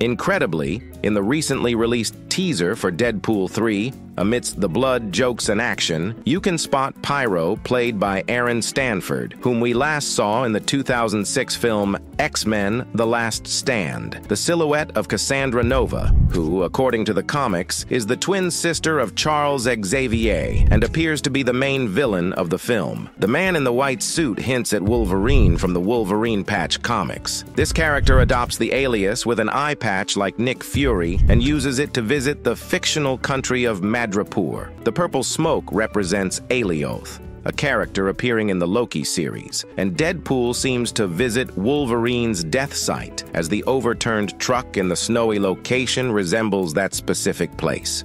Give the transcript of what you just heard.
Incredibly, in the recently released teaser for Deadpool 3, amidst the blood, jokes, and action, you can spot Pyro, played by Aaron Stanford, whom we last saw in the 2006 film X-Men The Last Stand, the silhouette of Cassandra Nova, who, according to the comics, is the twin sister of Charles Xavier and appears to be the main villain of the film. The man in the white suit hints at Wolverine from the Wolverine Patch comics. This character adopts the alias with an eye patch like Nick Fury and uses it to visit the fictional country of The purple smoke represents Alioth, a character appearing in the Loki series, and Deadpool seems to visit Wolverine's death site, as the overturned truck in the snowy location resembles that specific place.